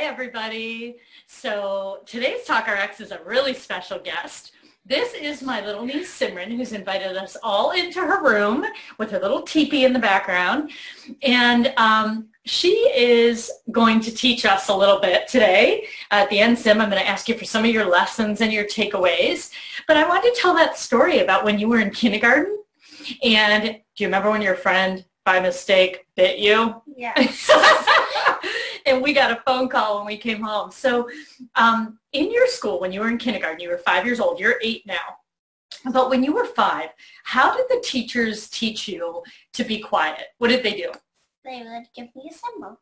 everybody. So today's Talk RX is a really special guest. This is my little niece Simran who's invited us all into her room with her little teepee in the background. And um, she is going to teach us a little bit today. At the end, Sim, I'm going to ask you for some of your lessons and your takeaways. But I want to tell that story about when you were in kindergarten. And do you remember when your friend by mistake bit you? Yeah. and we got a phone call when we came home. So um, in your school, when you were in kindergarten, you were five years old. You're eight now. But when you were five, how did the teachers teach you to be quiet? What did they do? They would give me a symbol.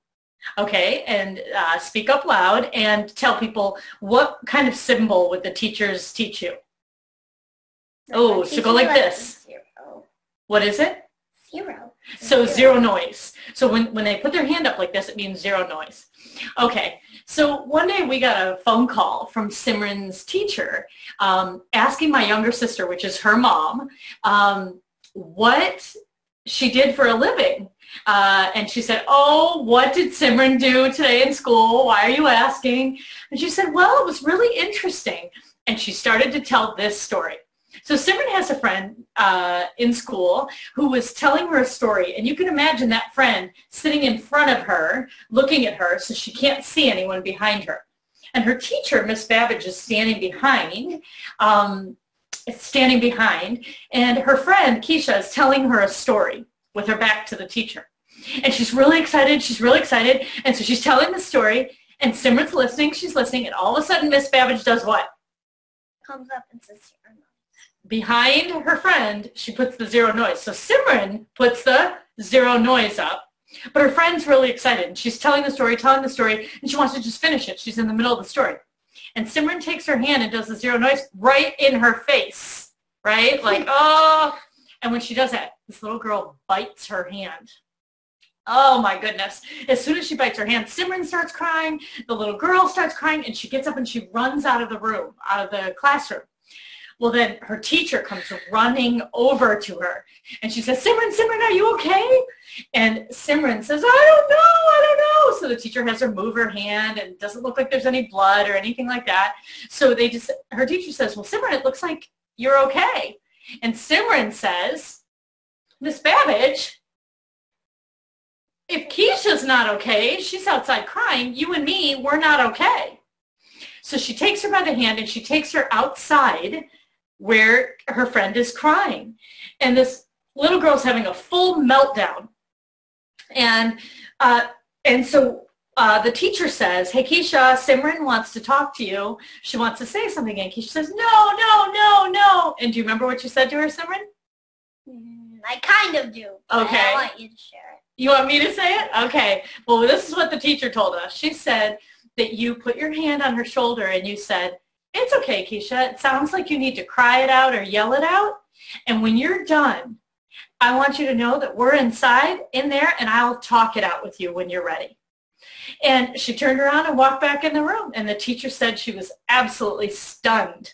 Okay, and uh, speak up loud and tell people what kind of symbol would the teachers teach you? Oh, so go like this. Zero. What is it? Zero. So zero noise. So when, when they put their hand up like this, it means zero noise. Okay, so one day we got a phone call from Simran's teacher um, asking my younger sister, which is her mom, um, what she did for a living. Uh, and she said, oh, what did Simran do today in school? Why are you asking? And she said, well, it was really interesting. And she started to tell this story. So Simran has a friend uh, in school who was telling her a story, and you can imagine that friend sitting in front of her, looking at her, so she can't see anyone behind her. And her teacher, Miss Babbage, is standing behind, um, standing behind, and her friend, Keisha, is telling her a story with her back to the teacher. And she's really excited, she's really excited, and so she's telling the story, and Simran's listening, she's listening, and all of a sudden Miss Babbage does what? Comes up and says. Behind her friend, she puts the zero noise. So Simran puts the zero noise up. But her friend's really excited. And she's telling the story, telling the story, and she wants to just finish it. She's in the middle of the story. And Simran takes her hand and does the zero noise right in her face, right? Like, oh. And when she does that, this little girl bites her hand. Oh my goodness. As soon as she bites her hand, Simran starts crying, the little girl starts crying, and she gets up and she runs out of the room, out of the classroom. Well, then her teacher comes running over to her and she says, Simran, Simran, are you okay? And Simran says, I don't know, I don't know. So the teacher has her move her hand and doesn't look like there's any blood or anything like that. So they just, her teacher says, well, Simran, it looks like you're okay. And Simran says, Miss Babbage, if Keisha's not okay, she's outside crying, you and me, we're not okay. So she takes her by the hand and she takes her outside where her friend is crying. And this little girl's having a full meltdown. And, uh, and so uh, the teacher says, hey, Keisha, Simran wants to talk to you. She wants to say something. And Keisha says, no, no, no, no. And do you remember what you said to her, Simran? Mm, I kind of do. Okay. I want you to share it. You want me to say it? Okay. Well, this is what the teacher told us. She said that you put your hand on her shoulder and you said, it's okay, Keisha. It sounds like you need to cry it out or yell it out. And when you're done, I want you to know that we're inside in there and I'll talk it out with you when you're ready. And she turned around and walked back in the room. And the teacher said she was absolutely stunned.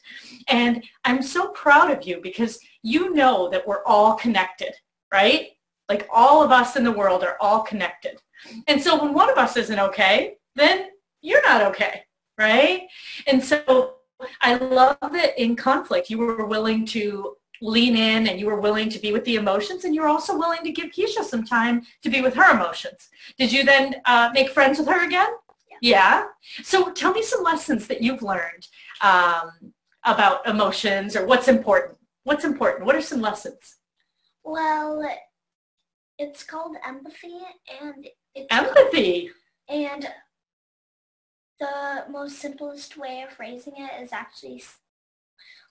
And I'm so proud of you because you know that we're all connected, right? Like all of us in the world are all connected. And so when one of us isn't okay, then you're not okay, right? And so I love that in conflict you were willing to lean in and you were willing to be with the emotions and you were also willing to give Keisha some time to be with her emotions. Did you then uh, make friends with her again? Yeah. yeah. So tell me some lessons that you've learned um, about emotions or what's important. What's important? What are some lessons? Well, it's called empathy and it's Empathy. and the most simplest way of phrasing it is actually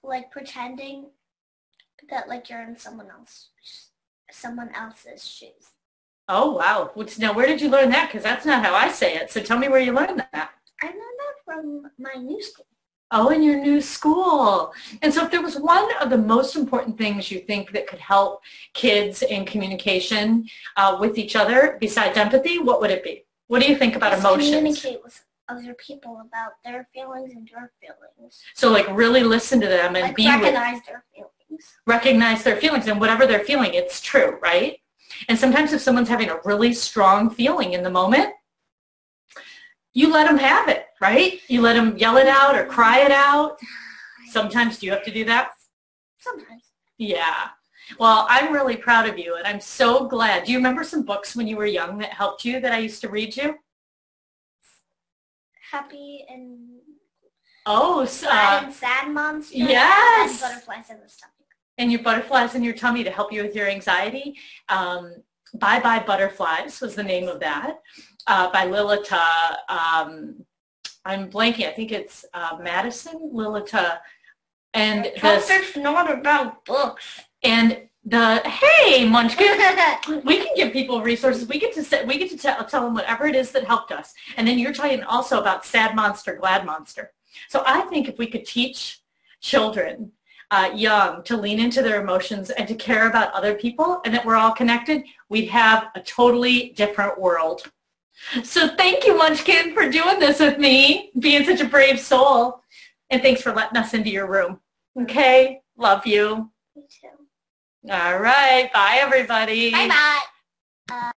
like pretending that like you're in someone else someone else's shoes. Oh, wow. Which- Now, where did you learn that? Because that's not how I say it. So tell me where you learned that. I learned that from my new school. Oh, in your new school. And so if there was one of the most important things you think that could help kids in communication uh, with each other besides empathy, what would it be? What do you think about Just emotions? Communicate with other people about their feelings and your feelings. So like really listen to them and Like be with, recognize their feelings. recognize their feelings and whatever they're feeling, it's true, right? And sometimes if someone's having a really strong feeling in the moment, you let them have it, right? You let them yell it out or cry it out. Sometimes do you have to do that? Sometimes. Yeah. Well, I'm really proud of you and I'm so glad. Do you remember some books when you were young that helped you that I used to read you? Happy and Oh, sad uh, and sad monster. yes. And butterflies in the stomach. and your butterflies in your tummy to help you with your anxiety. Um, Bye Bye Butterflies was the name of that uh, by Lilita. Um, I'm blanking. I think it's uh, Madison Lilita. And It's not about books. and the hey Munchkin, we can give people resources. We get to say, we get to tell, tell them whatever it is that helped us. And then you're talking also about sad monster, glad monster. So I think if we could teach children uh, young to lean into their emotions and to care about other people and that we're all connected, we'd have a totally different world. So thank you, Munchkin, for doing this with me, being such a brave soul. And thanks for letting us into your room. Okay? Love you. Me too. All right. Bye, everybody. Bye bye. Uh,